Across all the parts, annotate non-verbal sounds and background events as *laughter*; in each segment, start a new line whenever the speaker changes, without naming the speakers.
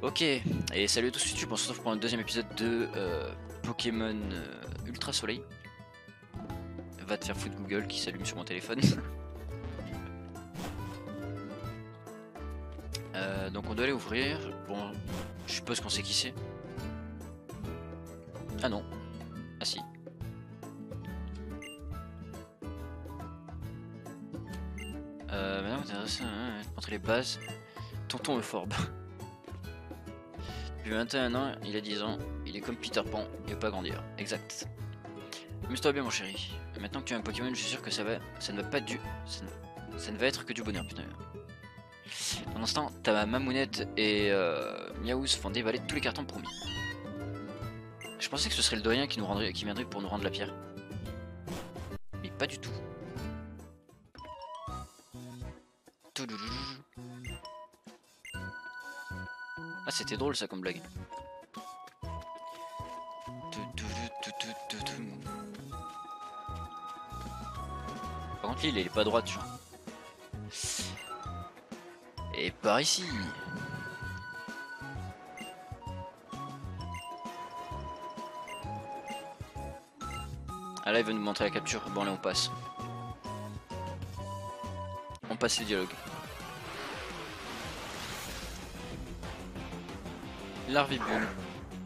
Ok, et salut à tous YouTube, on se retrouve pour un deuxième épisode de euh, Pokémon euh, Ultra Soleil. Va te faire foutre Google qui s'allume sur mon téléphone. *laughs* Euh, donc on doit aller ouvrir. Bon, je suppose qu'on sait qui c'est. Ah non. Ah si. Euh, maintenant, intéressant, hein, montrer les bases. Tonton Euphorbe. *laughs* Depuis 21 ans, il a 10 ans, il est comme Peter Pan, il veut pas grandir. Exact. Amuse-toi bien mon chéri. Maintenant que tu as un Pokémon, je suis sûr que ça va. ça ne va pas du. ça ne, va être que du bonheur, putain. Pendant ce temps, ta Mamounette et euh, Miaou se font dévaler tous les cartons promis. Je pensais que ce serait le doyen qui nous rendrait, qui viendrait pour nous rendre la pierre. Mais pas du tout. C'était drôle ça comme blague. Par contre l'île elle est pas droite genre. Et par ici. Ah là il veut nous montrer la capture. Bon là on passe. On passe les dialogues. Larvibule.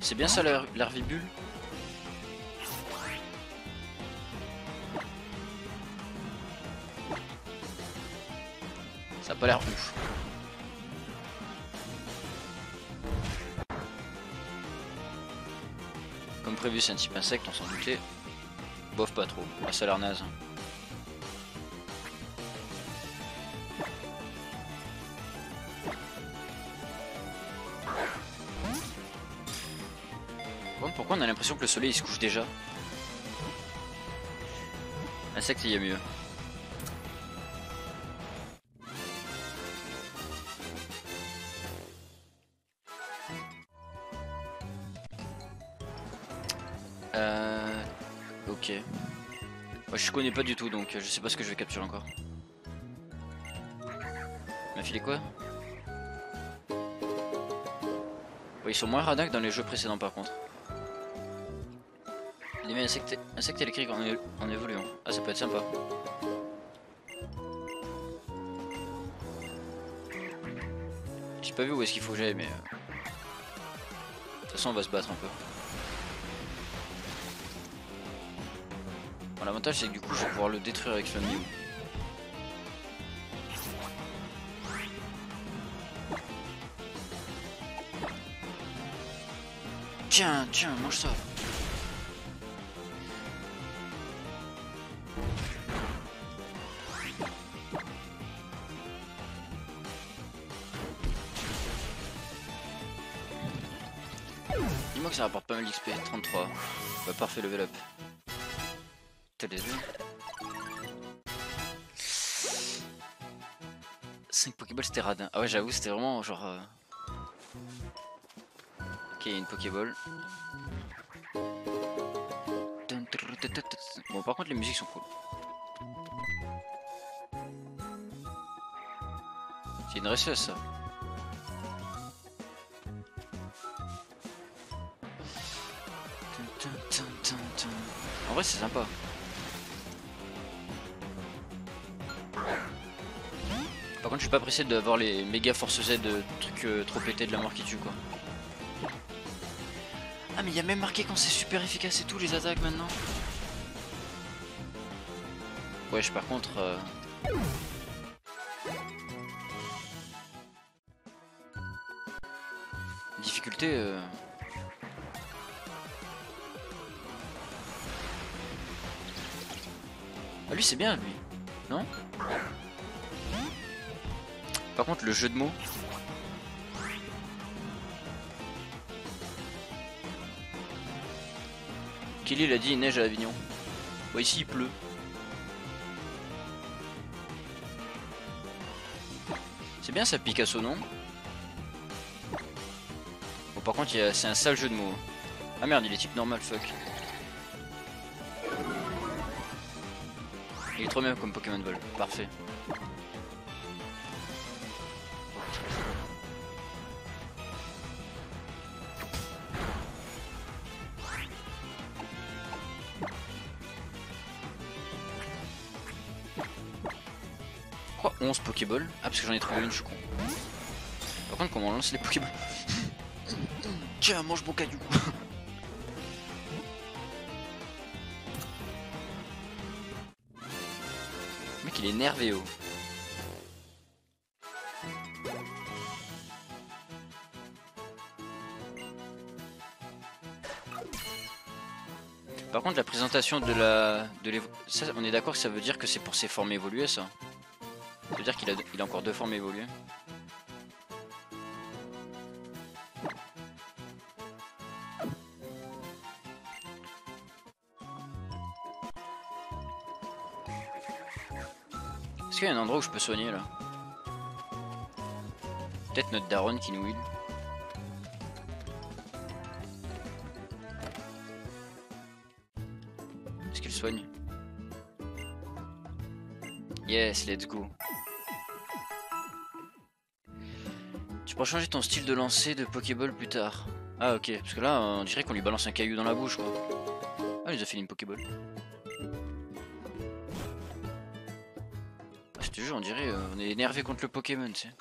C'est bien ça l'ar- larvibule Ça a pas l'air ouf. Comme prévu c'est un type insecte, on s'en doutait. Bof pas trop, ah, ça a l'air naze. On a l'impression que le soleil il se couche déjà Insecte il y a mieux. Euh... Ok. Moi je connais pas du tout donc euh, je sais pas ce que je vais capturer encore. Il m'a filé quoi? Ils sont moins que dans les jeux précédents par contre. Les mêmes insectes, insectes électriques en, évoluant. Ah ça peut être sympa. J'ai pas vu où est-ce qu'il faut que j'aille mais... euh, De toute façon on va se battre un peu. Bon, L'avantage c'est que du coup je vais pouvoir le détruire avec Flamme Mew. Tiens, tiens, mange ça. Dis-moi que ça rapporte pas mal d'XP, 33. Bah parfait, level up. T'as les deux 5 Pokéballs c'était radin. Ah ouais j'avoue c'était vraiment genre... euh, Ok une Pokéball. Bon par contre les musiques sont cool. C'est une resseuse ça. En vrai c'est sympa. Par contre je suis pas pressé d'avoir les méga force Z de trucs euh, trop pétés de la mort qui tue quoi. Ah mais il y a même marqué quand c'est super efficace et tout les attaques maintenant. Wesh par contre... euh, Difficulté... euh, Ah lui c'est bien lui, non Par contre le jeu de mots... Kelly il a dit il neige à Avignon. Bon ici il pleut. C'est bien ça Picasso non Bon par contre c'est un sale jeu de mots. Ah merde il est type normal fuck. trop bien comme Pokémon Ball. Parfait. Quoi 11 Pokéballs Ah parce que j'en ai trouvé une, je suis con. Par contre comment on lance les Pokéballs? *coughs* Tiens, mange mon caillou Le mec, il est nerveux. oh. Par contre, la présentation de la, on est d'accord que ça veut dire que c'est pour ses formes évoluées, ça. Ça veut dire qu'il il a encore deux formes évoluées. Qu'il y a un endroit où je peux soigner là Peut-être notre daronne qui nous heal. Est-ce qu'elle soigne? Yes, let's go. Tu pourras changer ton style de lancer de Pokéball plus tard. Ah ok, parce que là on dirait qu'on lui balance un caillou dans la bouche quoi. Ah il nous a fait une Pokéball. Dirait euh, on est énervé contre le Pokémon, tu sais.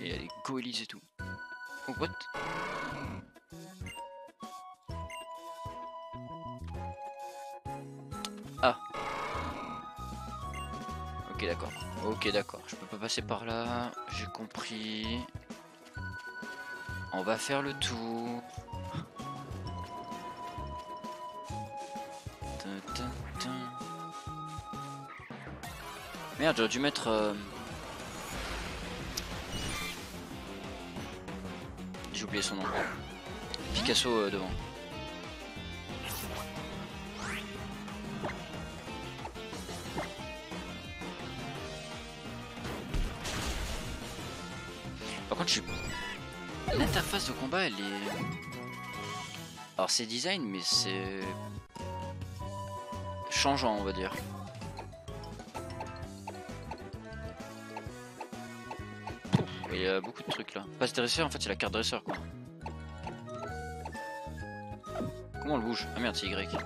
Et il y a les goélises et tout. Oh what? Ah Ok d'accord. Ok d'accord. Je peux pas passer par là. J'ai compris. On va faire le tour. Merde, j'aurais dû mettre. euh, J'ai oublié son nom. Picasso euh, devant. Par contre, je suis... L'interface de combat, elle est... Alors, c'est design, mais c'est... Changeant, on va dire. Trucs là. Passe dresseur, en fait, c'est la carte dresseur, quoi. Comment on le bouge? Ah merde, c'est Y.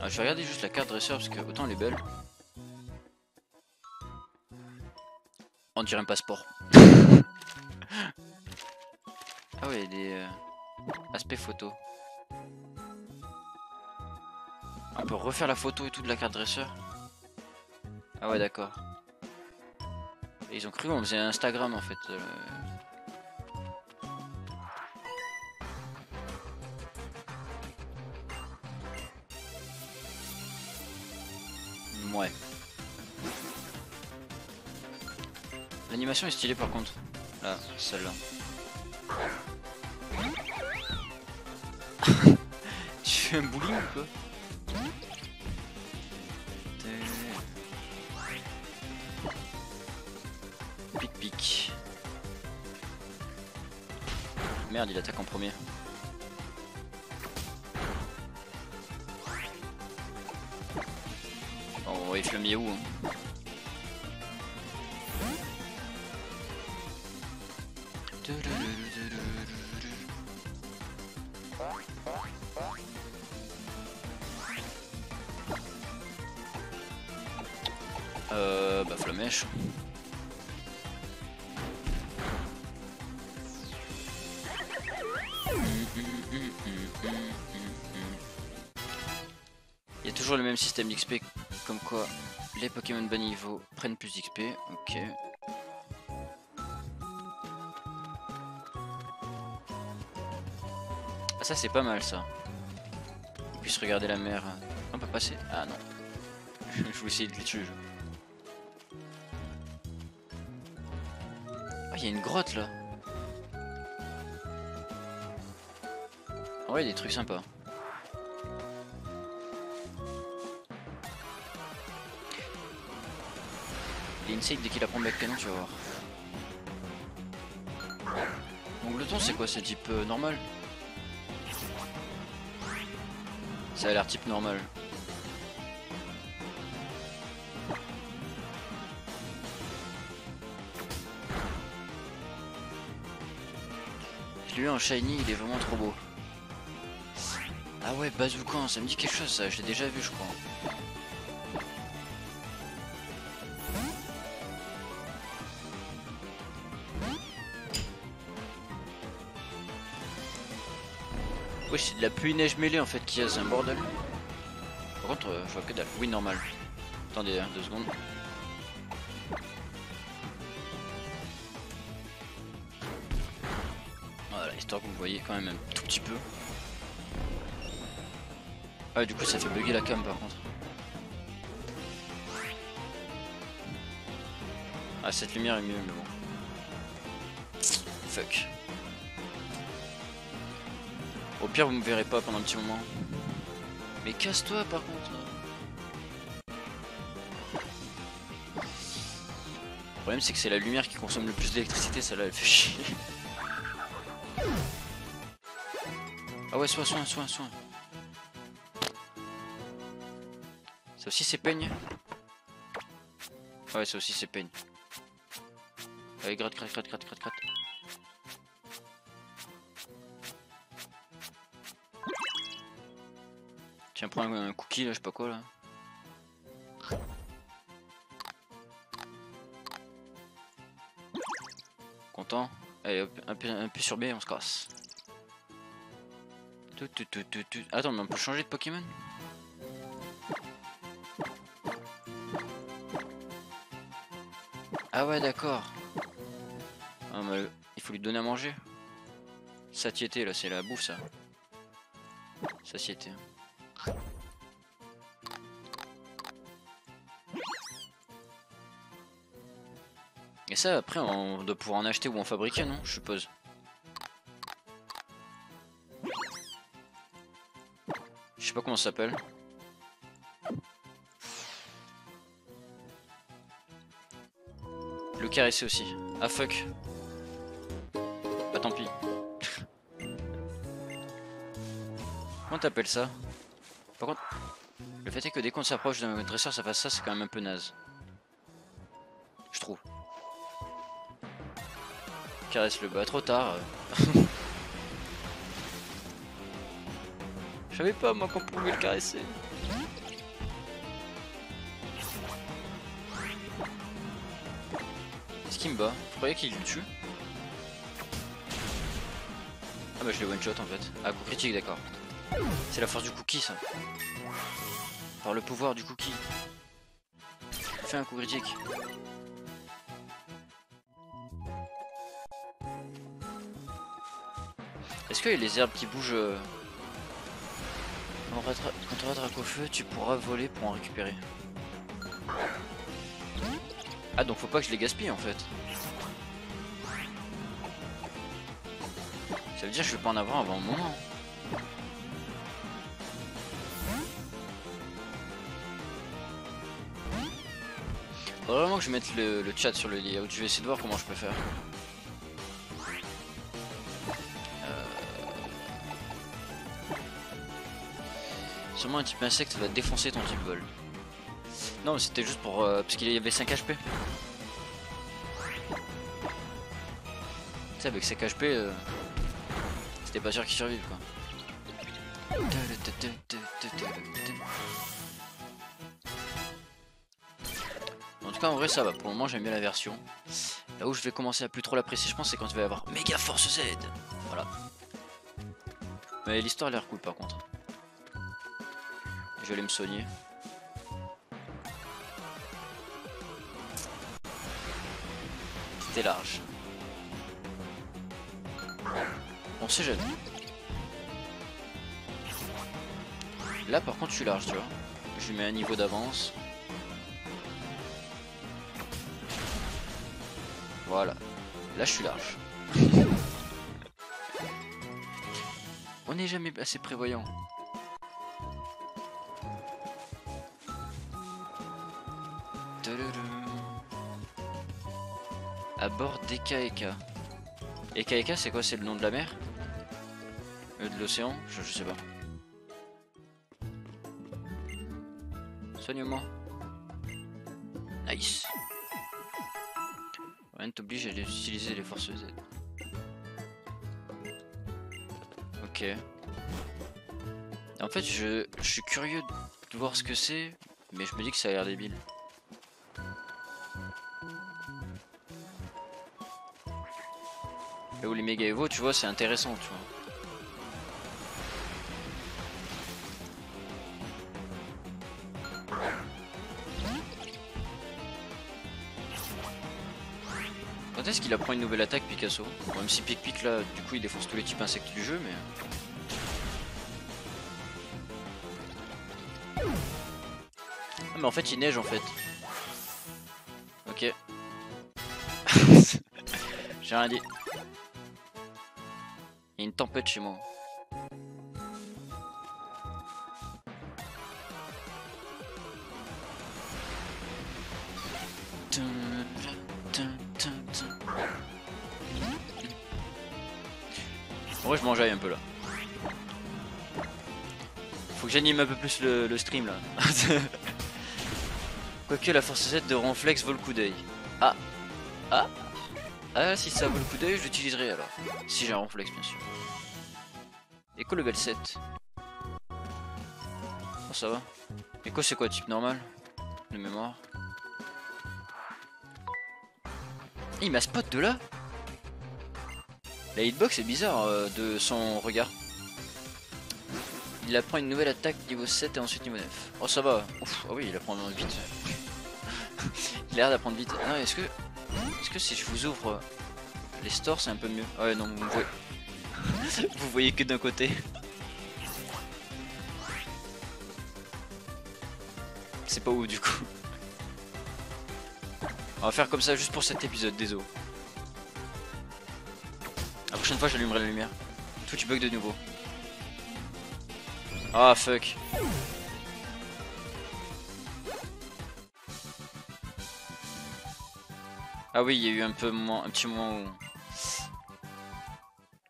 Ah, je vais regarder juste la carte dresseur parce que autant elle est belle. On dirait un passeport. *laughs* ah ouais, des euh, aspects photo. On peut refaire la photo et tout de la carte dresseur. Ah ouais, d'accord. Ils ont cru qu'on faisait Instagram en fait. euh. Ouais. L'animation est stylée par contre. Là, celle-là. *laughs* tu fais un bowling ou quoi? Merde, il attaque en premier. Bon, on va effleumer où hein. Euh, bah flamèche. d'XP comme quoi les Pokémon bas niveau prennent plus d'XP. Ok. Ah ça c'est pas mal ça. On puisse regarder la mer. On peut passer. Ah non. *laughs* Je vais essayer de glitcher le. Ah, il y a une grotte là. Ouais, des trucs sympas. Il est insane dès qu'il apprend le canon, tu vas voir. Mongleton, c'est quoi C'est type euh, normal? Ça a l'air type normal. lui en shiny, il est vraiment trop beau. Ah ouais, Bazookan, ça me dit quelque chose ça, je l'ai déjà vu je crois. C'est de la pluie neige mêlée en fait qui a, c'est un bordel. Par contre, euh, je vois que dalle. Oui, normal. Attendez, hein, deux secondes. Voilà, histoire que vous voyez quand même un tout petit peu. Ah, du coup, ça fait bugger la cam par contre. Ah, cette lumière est mieux, mais bon. Fuck. Au pire, vous me verrez pas pendant un petit moment. Mais casse-toi par contre. Le problème, c'est que c'est la lumière qui consomme le plus d'électricité, celle-là, elle fait chier. Ah ouais, soin, soin, soin, soin. Ça aussi, c'est peigne Ouais, ça aussi, c'est peigne. Allez, gratte, gratte, gratte, gratte, gratte, gratte. Tiens, prends un, cookie là, je sais pas quoi là. Content Allez hop, un peu, sur B, on se casse. Tout, tout, tout, tout. Attends, mais on peut changer de Pokémon? Ah ouais, d'accord. Ah, il faut lui donner à manger. Satiété, là, c'est la bouffe, ça. Satiété. Et ça, après, on doit pouvoir en acheter ou en fabriquer, non Je suppose. Je sais pas comment ça s'appelle. Le caresser aussi. Ah fuck. Bah tant pis. Comment t'appelles ça? Par contre, le fait est que dès qu'on s'approche d'un dresseur, ça fasse ça, c'est quand même un peu naze. Caresse le bas, trop tard. *laughs* Je savais pas moi qu'on pouvait le caresser. Est-ce qu'il me bat? Vous croyez qu'il le tue? Ah bah je l'ai one shot en fait. Ah coup critique d'accord. C'est la force du cookie ça. Par le pouvoir du cookie. Fais un coup critique. Est-ce a les herbes qui bougent euh, Quand on rattrape au feu, tu pourras voler pour en récupérer? Ah donc faut pas que je les gaspille en fait. Ça veut dire que je vais pas en avoir avant un moment. Faudrait vraiment que je mette le, le chat sur le layout, je vais essayer de voir comment je peux faire. Sûrement un type insecte va défoncer ton type vol. Non mais c'était juste pour... euh, parce qu'il y avait 5 HP. Tu sais avec 5 HP, euh, c'était pas sûr qu'il survive quoi. En tout cas, en vrai, ça va. Pour le moment, j'aime bien la version. Là où je vais commencer à plus trop l'apprécier, je pense, c'est quand il va y avoir Méga Force Z. Voilà. Mais l'histoire a l'air cool par contre. Je vais me soigner. C'était large. On sait jamais. Là par contre je suis large tu vois. Je lui mets un niveau d'avance. Voilà. Là je suis large. *laughs* On n'est jamais assez prévoyant. Bord d'Eka Eka. Eka Eka c'est quoi? C'est le nom de la mer? Euh, De l'océan? Je, sais pas. Soigne-moi. Nice. Rien ne t'oblige à utiliser les forces Z. Ok. En fait, je, je suis curieux de voir ce que c'est, mais je me dis que ça a l'air débile. Là où les méga Evo, tu vois, c'est intéressant, tu vois. Quand est-ce qu'il apprend une nouvelle attaque Picasso Même si Pic Pic là, du coup il défonce tous les types insectes du jeu, mais... Ah mais en fait il neige en fait. Ok. *laughs* J'ai rien dit. Tempête chez moi. En vrai je m'enjaille un peu là. Faut que j'anime un peu plus le, stream là. *laughs* Quoique la force 7 de Ronflex vaut le coup d'œil. Ah Ah Ah si ça vaut le coup d'œil je l'utiliserai alors. Si j'ai un Ronflex bien sûr. Echo level 7. Oh ça va. Echo c'est quoi type normal? De mémoire. Il m'a spot de là La hitbox est bizarre euh, de son regard. Il apprend une nouvelle attaque niveau 7 et ensuite niveau 9. Oh ça va. Ouf, ah oui il apprend vite. *laughs* il a l'air d'apprendre vite. Ah, est-ce que. Est-ce que si je vous ouvre les stores c'est un peu mieux Ouais non vous voyez. *laughs* vous voyez que d'un côté. C'est pas où du coup. On va faire comme ça juste pour cet épisode, désolé. La prochaine fois j'allumerai la lumière. Twitch bug de nouveau. Ah fuck. Ah oui, il y a eu un peu un petit moment où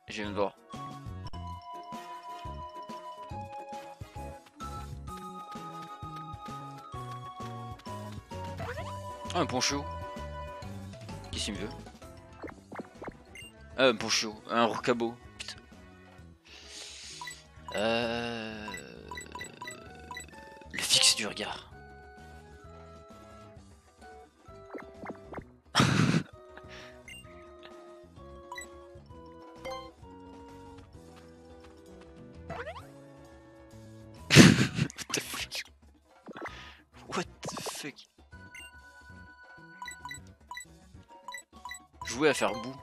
j'ai viens de voir. Ah, un poncho. Qui s'y veut? Ah, un poncho. Un rocabo. Putain. Euh... Le fixe du regard. Faire bout.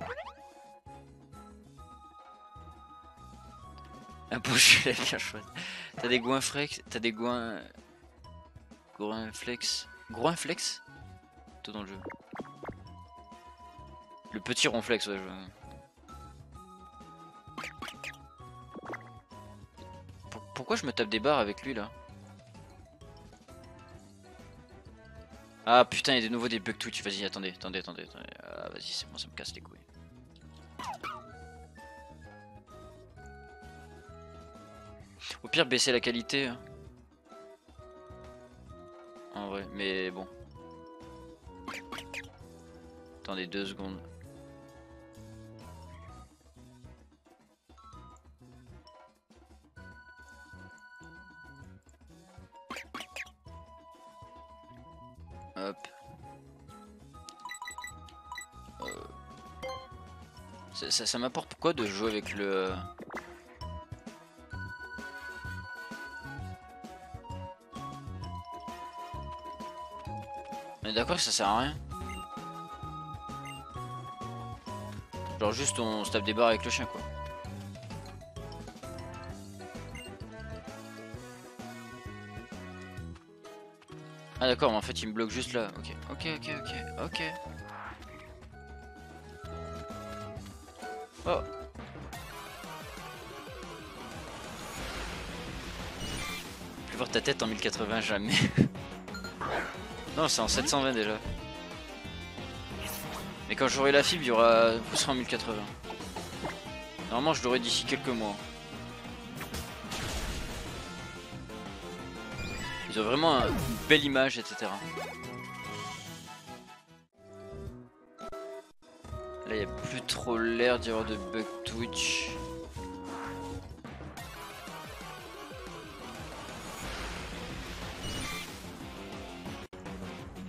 *laughs* Un poche bien choisi. T'as des goins flex, t'as des goins... Groin flex... Groin flex Tout dans le jeu. Le petit ronflex, ouais. Pourquoi je me tape des barres avec lui là? Ah putain, il y a de nouveau des bugs Twitch. Vas-y, attendez, attendez, attendez. attendez. Ah, vas-y, c'est bon, ça me casse les couilles. Au pire, baisser la qualité. Hein. En vrai, mais bon. Attendez deux secondes. Ça, m'apporte pourquoi de jouer avec le... Mais d'accord ça sert à rien. Genre juste on se tape des barres avec le chien quoi. Ah d'accord mais en fait il me bloque juste là. Ok, ok, ok, ok, ok. Oh. Plus voir ta tête en 1080 jamais. *laughs* non, c'est en 720 déjà. Mais quand j'aurai la fibre, il y aura vous serez en 1080. Normalement, je l'aurai d'ici quelques mois. Ils ont vraiment une belle image, etc. plus trop l'air d'y avoir de bug Twitch.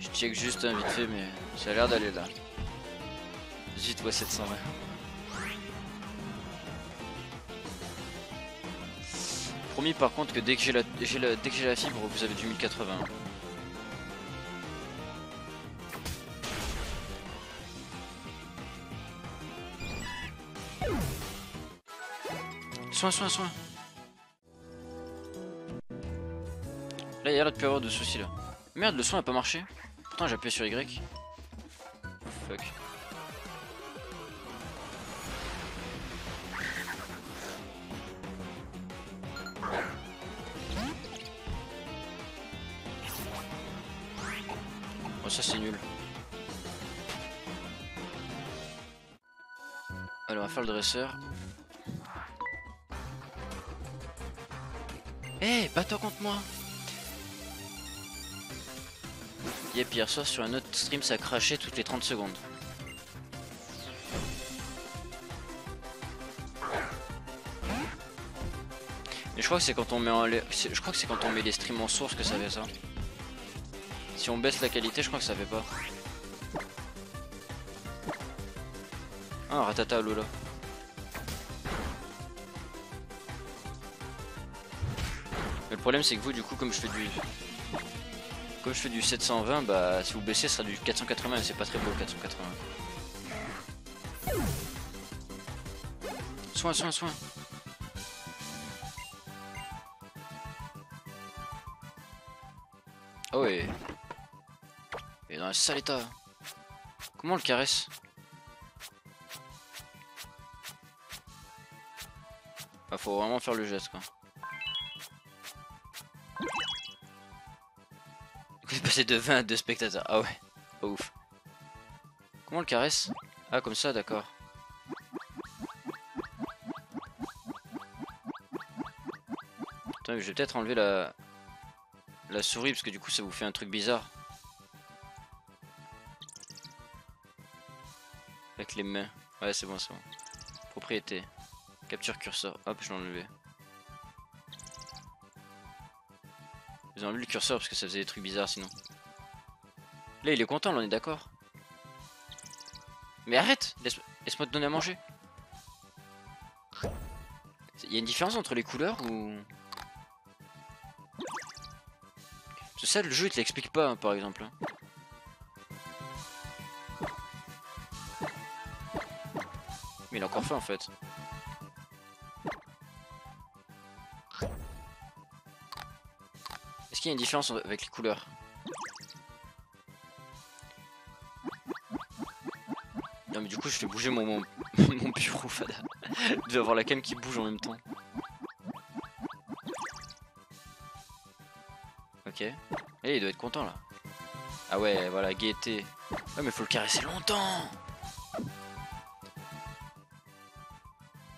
Je check juste un vite fait, mais ça a l'air d'aller là. Zut, ouais, 720. Promis par contre que dès que j'ai la, dès que j'ai la fibre, vous avez du 1080. Soin, soin, soin. Là, il y a l'air de plus avoir de soucis là. Merde, le soin a pas marché. Pourtant, j'ai appuyé sur Y. Fuck. Oh, ça c'est nul. Alors, on va faire le dresseur. Hey, toi contre moi Yep, hier soir sur un autre stream ça crachait toutes les 30 secondes. Mais je crois que c'est quand on met en... je crois que c'est quand on met les streams en source que ça fait ça. Si on baisse la qualité, je crois que ça fait pas. Ah, ratata Lola. Problème c'est que vous du coup comme je fais du comme je fais du 720, bah si vous baissez, ce sera du 480 et c'est pas très beau le 480. Soin, soin, soin. Oh ouais. Il est dans un sale état. Comment on le caresse? Bah faut vraiment faire le geste quoi. De 20 à 2 spectateurs. Ah ouais, ouf. Comment le caresse? Ah, comme ça, d'accord. Je vais peut-être enlever la... la souris parce que du coup ça vous fait un truc bizarre. Avec les mains. Ouais, c'est bon, c'est bon. Propriété. Capture curseur. Hop, je l'ai. Ils ont enlevé le curseur parce que ça faisait des trucs bizarres sinon. Là, il est content, là, on est d'accord. Mais arrête Laisse-moi te donner à manger. Il y a une différence entre les couleurs ou... C'est ça, le jeu, il te l'explique pas, hein, par exemple. Hein. Mais il a encore fait, en fait. Qu'il y a une différence avec les couleurs Non mais du coup je fais bouger mon, mon, *laughs* bureau Fada. *laughs* de avoir la cam qui bouge en même temps. Ok. Et eh, il doit être content là. Ah ouais voilà gaieté. Ouais mais faut le caresser longtemps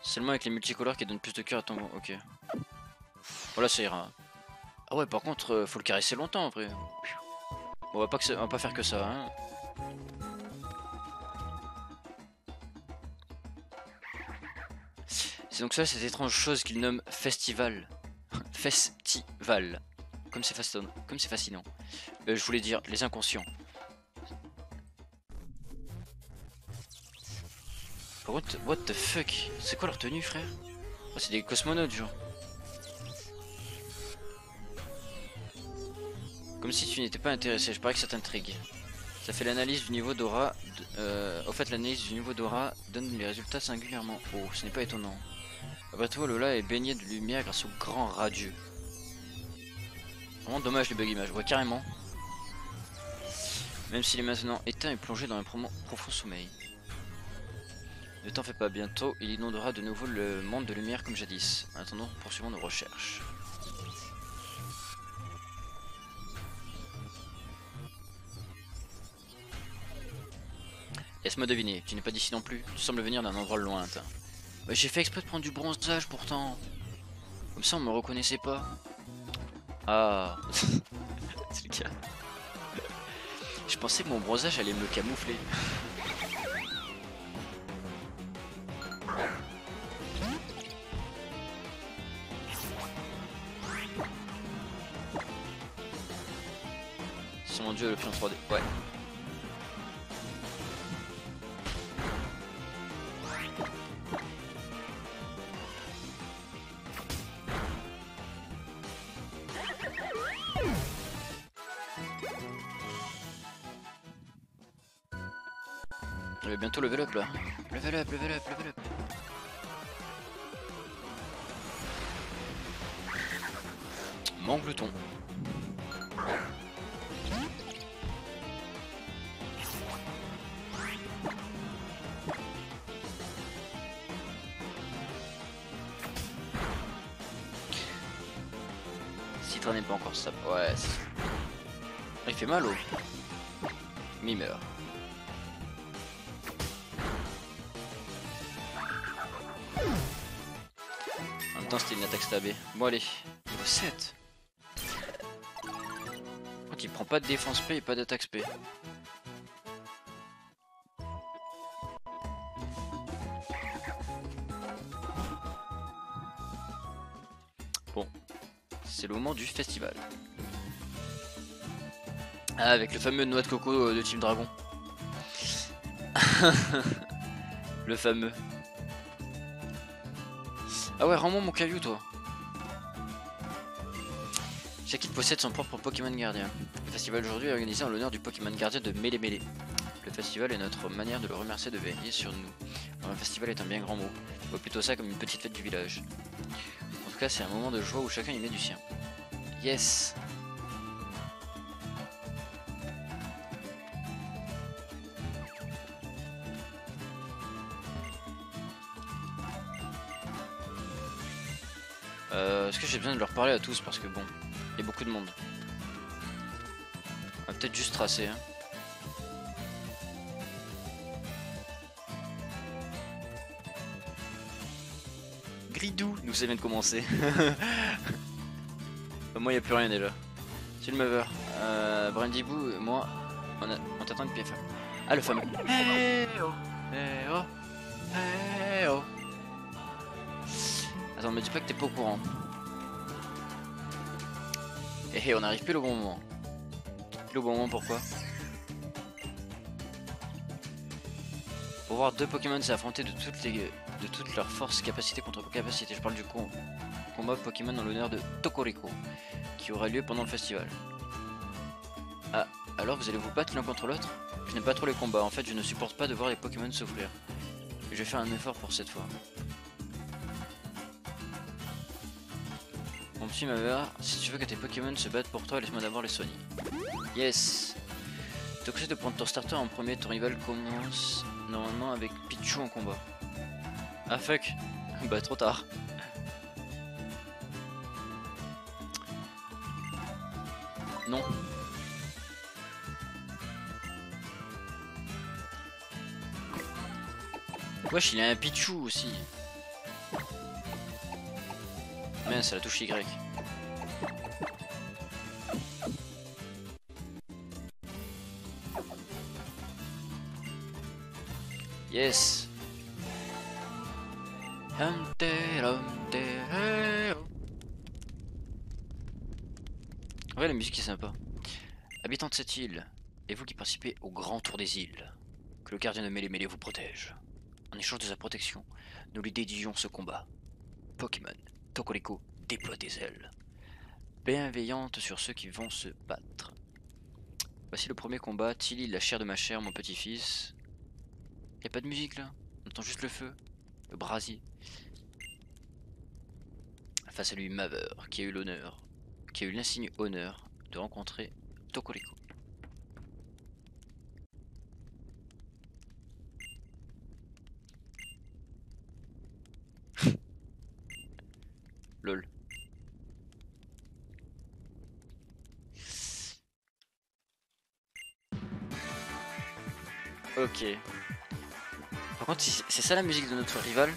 Seulement avec les multicolores qui donnent plus de cœur à ton... Ok. Voilà ça ira. Ah ouais par contre euh, faut le caresser longtemps après. on va pas, que on va pas faire que ça hein. C'est donc ça, cette étrange chose qu'il nomme festival. *laughs* festival. Comme c'est fascinant. Comme c'est fascinant. Euh, je voulais dire les inconscients. What, what the fuck? C'est quoi leur tenue, frère? Oh, C'est des cosmonautes, genre. Comme si tu n'étais pas intéressé, je parie que ça t'intrigue. Ça fait l'analyse du niveau d'aura. Euh, au fait, l'analyse du niveau d'aura donne les résultats singulièrement Oh, Ce n'est pas étonnant. Après tout, Lola est baigné de lumière grâce au grand radieux. Vraiment dommage les bugs images, je vois carrément. Même s'il est maintenant éteint et plongé dans un profond sommeil. Ne t'en fais pas, bientôt il inondera de nouveau le monde de lumière comme jadis. En poursuivons nos recherches. Laisse-moi deviner, tu n'es pas d'ici non plus, tu sembles venir d'un endroit lointain. J'ai fait exprès de prendre du bronzage pourtant. Comme ça on me reconnaissait pas. Ah, *laughs* c'est le cas. Je pensais que mon bronzage allait me camoufler. C'est mon dieu, le pion 3D. Ouais. Fait mal au. Meurt. En même temps, c'était une attaque stabée. Bon, allez. Niveau 7. Quand il prend pas de défense P et pas d'attaque P. Bon. C'est le moment du festival. Ah, avec le fameux noix de coco euh, de Team Dragon. *laughs* le fameux. Ah ouais, rends-moi mon caillou, toi. Chaque kit possède son propre Pokémon gardien. Le festival aujourd'hui est organisé en l'honneur du Pokémon gardien de Mele Mele. Le festival est notre manière de le remercier de veiller sur nous. Un festival est un bien grand mot. Je vois plutôt ça comme une petite fête du village. En tout cas, c'est un moment de joie où chacun y met du sien. Yes Euh, Est-ce que j'ai besoin de leur parler à tous parce que bon, il y a beaucoup de monde. On va peut-être juste tracer. Hein. Gridou, nous vient de commencer. *laughs* moi, il n'y a plus rien déjà. C'est le Mover. Euh, et moi, on, t'attend depuis FM. Ah, le fameux. Hey oh, hey oh, oh. Attends, me dis pas que t'es pas au courant. Eh, eh, on arrive pile au bon moment. Pile au bon moment, pourquoi? Pour voir deux Pokémon s'affronter de toutes les de toutes leurs forces, capacités contre capacités. Je parle du com- combat Pokémon en l'honneur de Tokoriko, qui aura lieu pendant le festival. Ah, alors vous allez vous battre l'un contre l'autre? Je n'aime pas trop les combats, en fait je ne supporte pas de voir les Pokémon souffrir. Je vais faire un effort pour cette fois. Si tu veux que tes Pokémon se battent pour toi, laisse-moi d'abord les soigner. Yes T'es obligé de prendre ton starter en premier, ton rival commence normalement avec Pichu en combat. Ah fuck *laughs* Bah trop tard. Non. Wesh, il a un Pichu aussi. Mince, c'est la touche Y. Yes. Ouais, la musique est sympa. Habitants de cette île, et vous qui participez au grand tour des îles, que le gardien de Mêlée Mêlée vous protège. En échange de sa protection, nous lui dédions ce combat. Pokémon, Tokoriko déploie des ailes. Bienveillante sur ceux qui vont se battre. Voici le premier combat. Tilly, la chair de ma chair, mon petit-fils. Y a pas de musique là On entend juste le feu. Le brasier. Face à lui, Maver, qui a eu l'honneur, qui a eu l'insigne honneur de rencontrer Tokoriko. *laughs* Lol. Ok. C'est ça la musique de notre rival.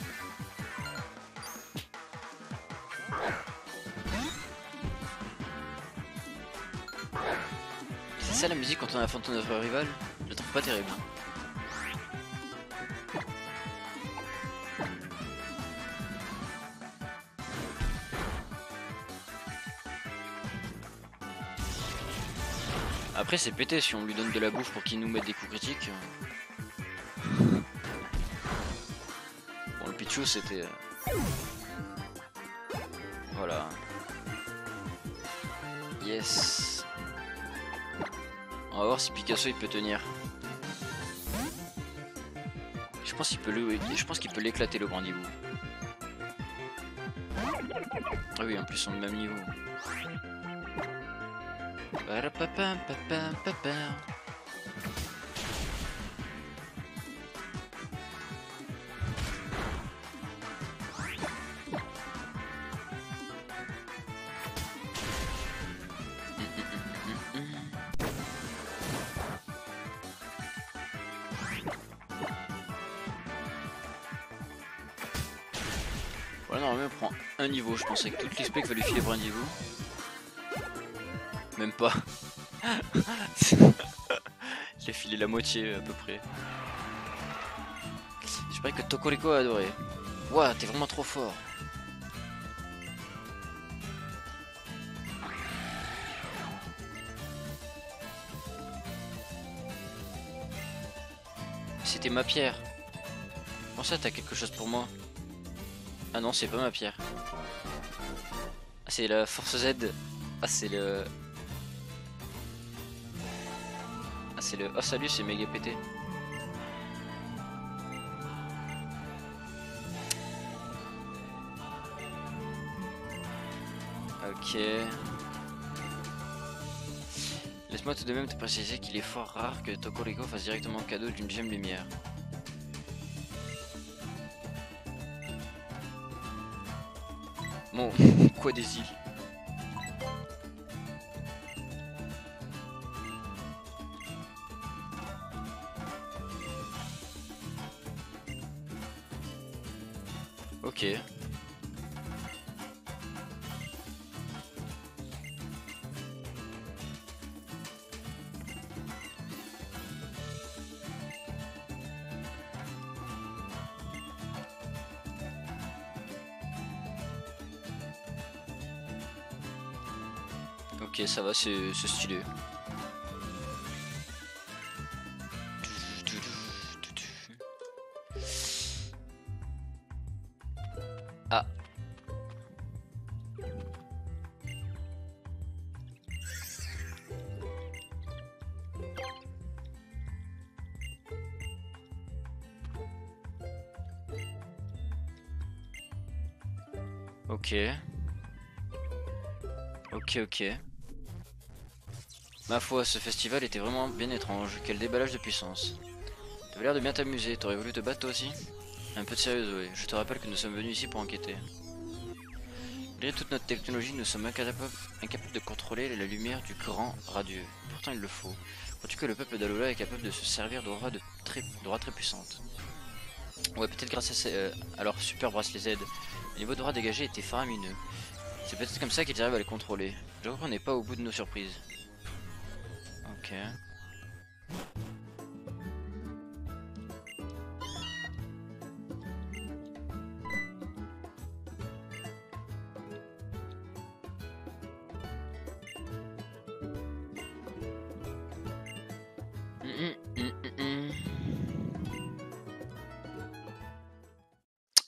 C'est ça la musique quand on affronte notre rival Je la trouve pas terrible. Après c'est pété si on lui donne de la bouffe pour qu'il nous mette des coups critiques. C'était... Euh, voilà. Yes. On va voir si Picasso il peut tenir. Je pense qu'il peut le... je pense qu'il peut l'éclater le brandibou. Ah oui, en plus on est même niveau. Je pense, avec toute l'XP qu'il va lui filer un niveau. Même pas. *laughs* Il a filé la moitié à peu près. J'espère que Tokoriko a adoré. Ouah, t'es vraiment trop fort. C'était ma pierre. Comment ça, t'as quelque chose pour moi? Ah non, c'est pas ma pierre. Ah, c'est la force Z. Ah, c'est le... Ah, c'est le... Oh, salut, c'est méga pété. Ok. Laisse-moi tout de même te préciser qu'il est fort rare que Tokoriko fasse directement cadeau d'une gemme lumière. Bon, quoi des îles? Ok, ça va, c'est stylé. Ah. Ok. Ok, ok. Ma foi, ce festival était vraiment bien étrange. Quel déballage de puissance. T'avais l'air de bien t'amuser. T'aurais voulu te battre toi aussi? Un peu de sérieux, Zoé. Je te rappelle que nous sommes venus ici pour enquêter. Malgré toute notre technologie, nous sommes incapables, de contrôler la lumière du grand radieux. Pourtant, il le faut. Crois-tu que le peuple d'Alola est capable de se servir de très, très puissantes Ouais, peut-être grâce à, euh, alors super bracelet Z. Le niveau roi dégagé était faramineux. C'est peut-être comme ça qu'ils arrivent à les contrôler. Je crois qu'on n'est pas au bout de nos surprises. Ok.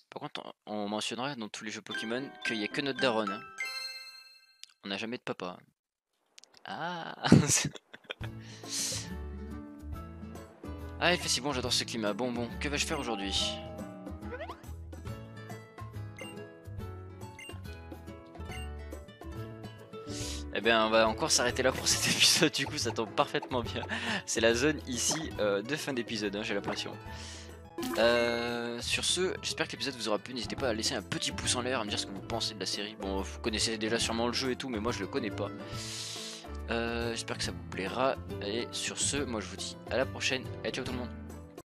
Par contre, on mentionnera dans tous les jeux Pokémon qu'il n'y a que notre daronne. Hein. On n'a jamais de papa. Ah *laughs* Ah, il fait si bon, j'adore ce climat. Bon, bon, que vais-je faire aujourd'hui? Eh bien, on va encore s'arrêter là pour cet *laughs* épisode, du coup, ça tombe parfaitement bien. C'est la zone ici euh, de fin d'épisode, hein, j'ai l'impression. Euh, sur ce, j'espère que l'épisode vous aura plu. N'hésitez pas à laisser un petit pouce en l'air, à me dire ce que vous pensez de la série. Bon, vous connaissez déjà sûrement le jeu et tout, mais moi je le connais pas. Euh, j'espère que ça vous plaira. Et sur ce, moi je vous dis à la prochaine. Et ciao tout le monde.